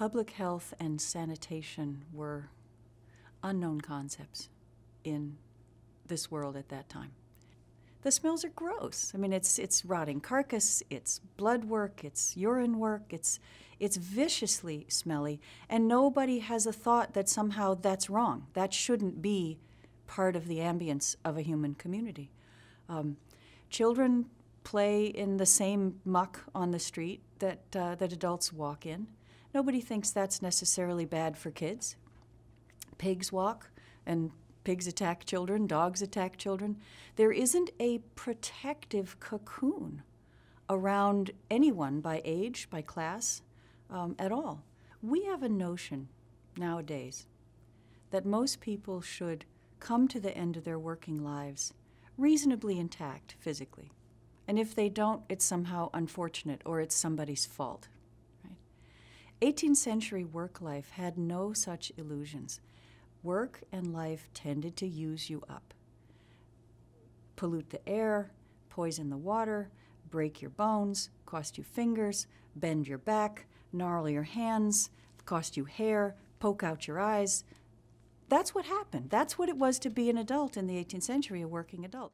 Public health and sanitation were unknown concepts in this world at that time. The smells are gross. I mean, it's it's rotting carcass, it's blood work, it's urine work, it's it's viciously smelly, and nobody has a thought that somehow that's wrong. That shouldn't be part of the ambience of a human community. Um, children play in the same muck on the street that uh, that adults walk in. Nobody thinks that's necessarily bad for kids. Pigs walk, and pigs attack children, dogs attack children. There isn't a protective cocoon around anyone by age, by class, um, at all. We have a notion nowadays that most people should come to the end of their working lives reasonably intact physically. And if they don't, it's somehow unfortunate or it's somebody's fault. Right? 18th century work life had no such illusions. Work and life tended to use you up. Pollute the air, poison the water, break your bones, cost you fingers, bend your back, gnarl your hands, cost you hair, poke out your eyes. That's what happened. That's what it was to be an adult in the 18th century, a working adult.